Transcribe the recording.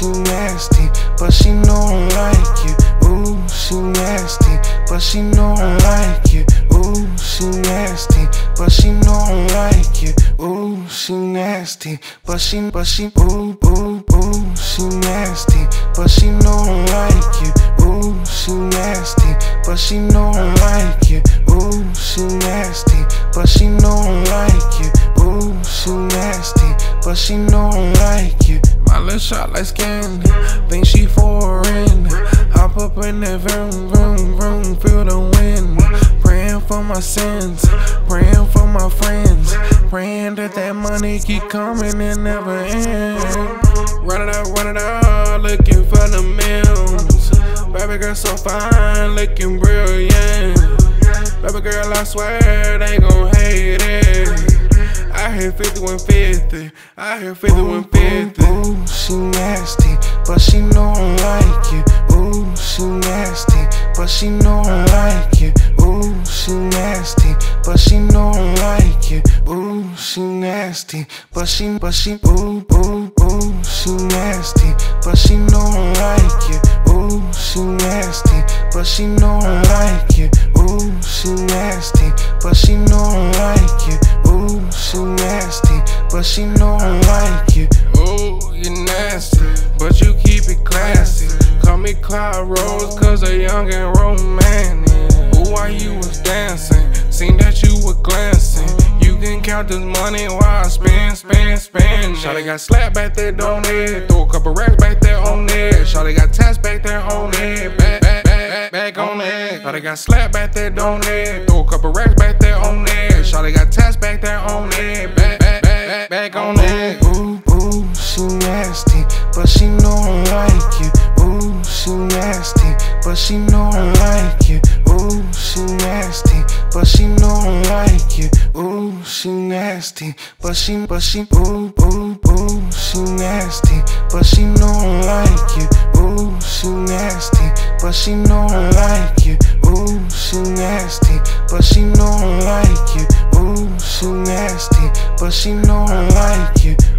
she nasty, but she know I like it. Ooh, she nasty, but she know I like it. Ooh, she nasty, but she know I like it. Ooh, she nasty, but she, but she, ooh, ooh, ooh, she nasty, but she know I like it. Ooh, she nasty, but she know I like it. But she know I like it. My little shot like skin, think she foreign. Hop up in that vroom, vroom, vroom, feel the wind. Praying for my sins, praying for my friends. Praying that that money keep coming and never end. Run it out, run it out, looking for the mills. Baby girl so fine, looking brilliant. Baby girl, I swear they gon' hate it. I hear 5150, I hear 5150. Ooh, ooh, she nasty, but she know I like it. Ooh, she nasty, but she know I like it. Ooh, she nasty, but she know I like it. Ooh, she nasty, but she, but she, ooh, ooh, ooh, she nasty, but she know I like it. Ooh, she nasty, but she know I like it. But she know I like it. Ooh, you nasty, but you keep it classy. Call me Cli Rose, cause I'm young and romantic. Ooh, while you was dancing, seen that you were glancing. You can count this money while I spend, spend, spend. Shawty got slapped back there, don't it? Throw a couple racks back there on it. Shawty got tats back there on it. Back, back, back, back on it. Shawty got slapped back there, don't it? Throw a couple racks back there on it. Shawty got tats back there on it. On it. Ooh, ooh, she nasty, but she know I like it. Ooh, she nasty, but she know I like it. Ooh, she nasty, but she know I like it. Ooh, she nasty, but she, but she, ooh, ooh, ooh, she nasty, but she know I like it. Ooh, she nasty, but she know I like it. Ooh, she nasty, but she know I like it. Ooh, she nasty, but she know I like it.